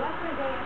Yesterday,